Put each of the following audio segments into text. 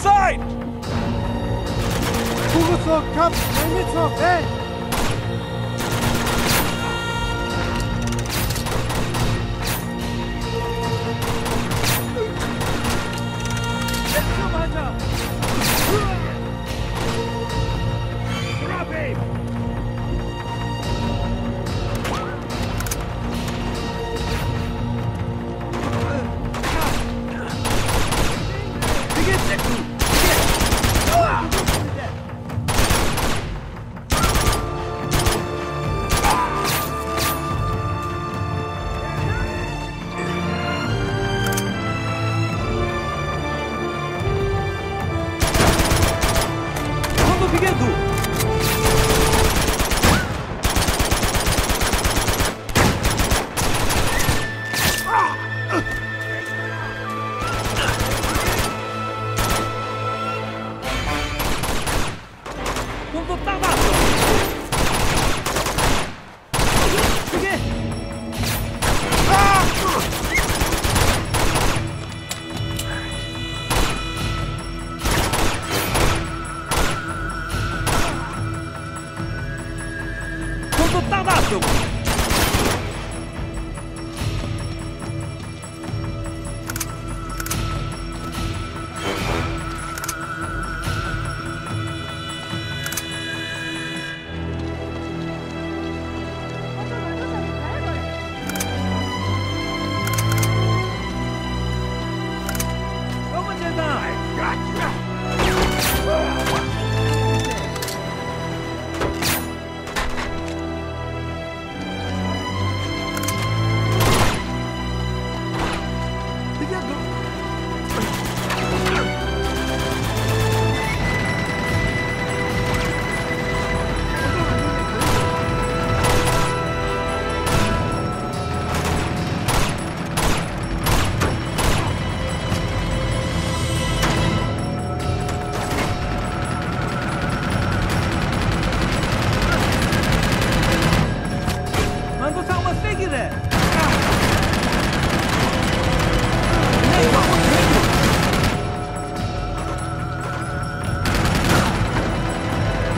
inside! Kurutsov, come! Magnitsov, hey!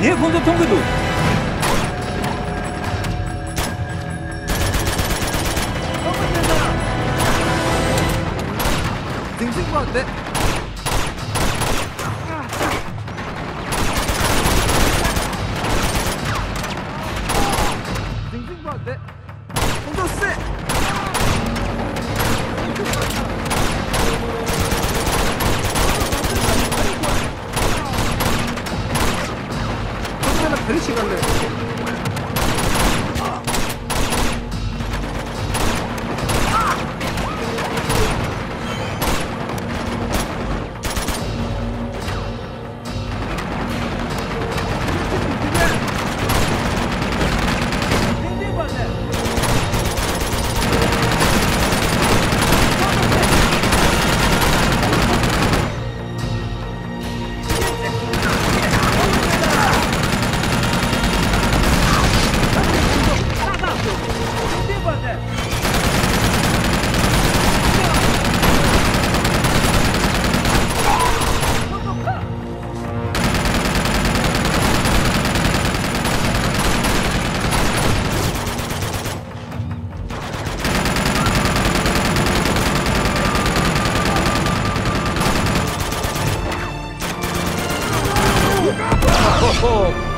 예, 공격 통제도. 어, 등신 것 같네. 3시간 아, 내 four.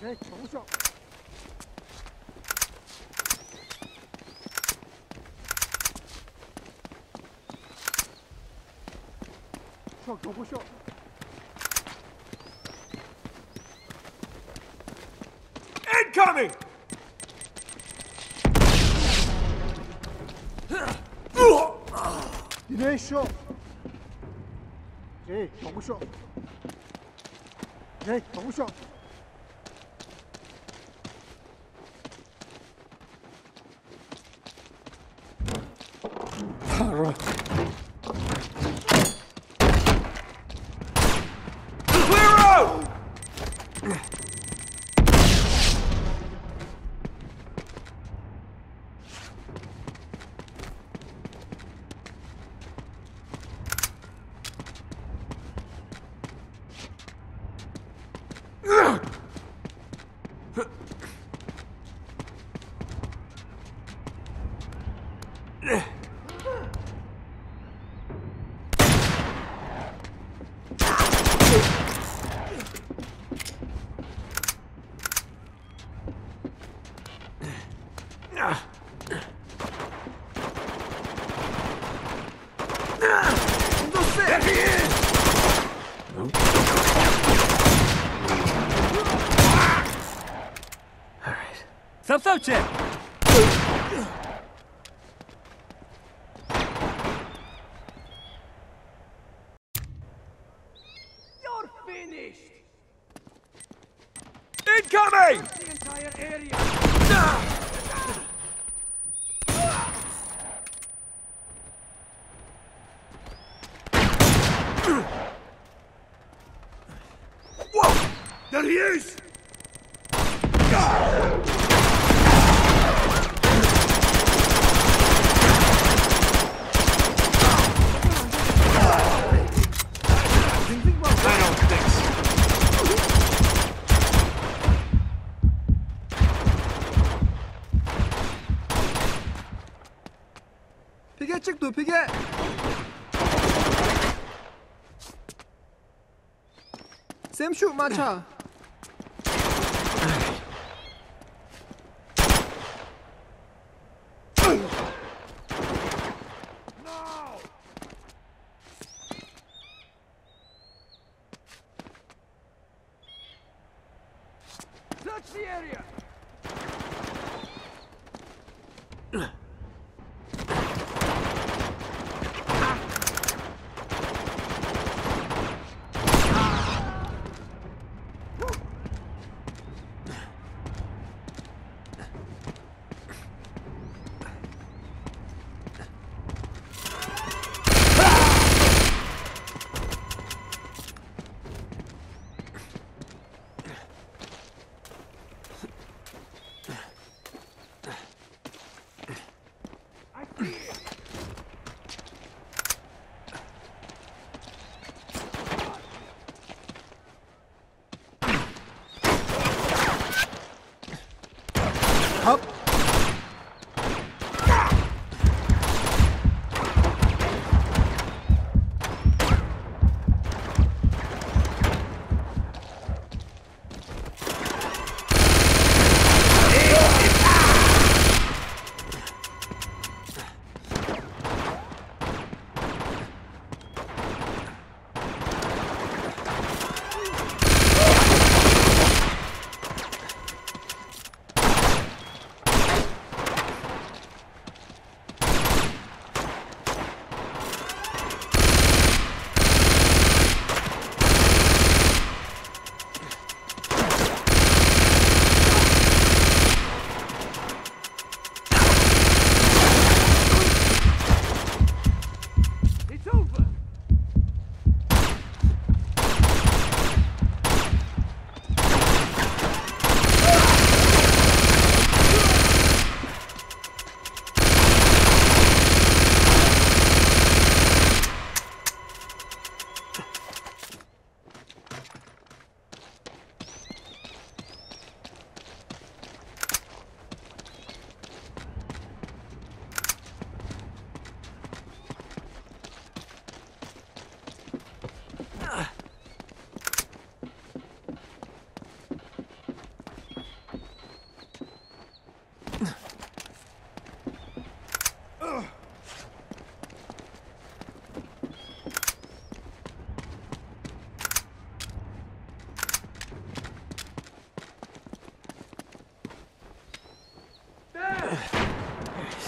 Hey, c o 不 e on. c o m i n g You k n 哎，w show. h e Zawcałcie! you The entire area! Whoa! There he is! Same shoot, Macha.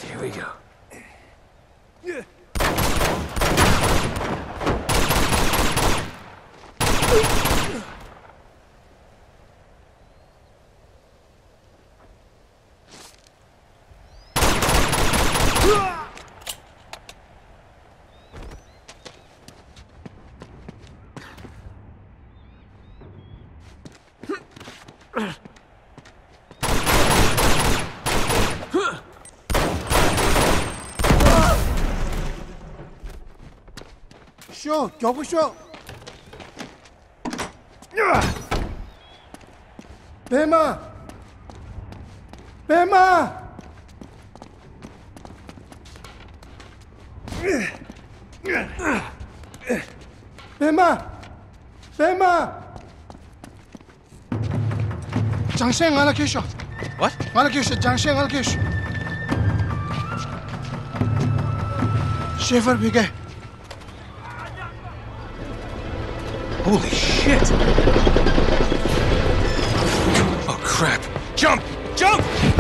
Here we go. 脚步叫？别妈！别妈！别妈！别妈！张生，我来接你。What？我来接你。张生，我来接你。谢菲别给。Holy shit! Oh crap! Jump! Jump!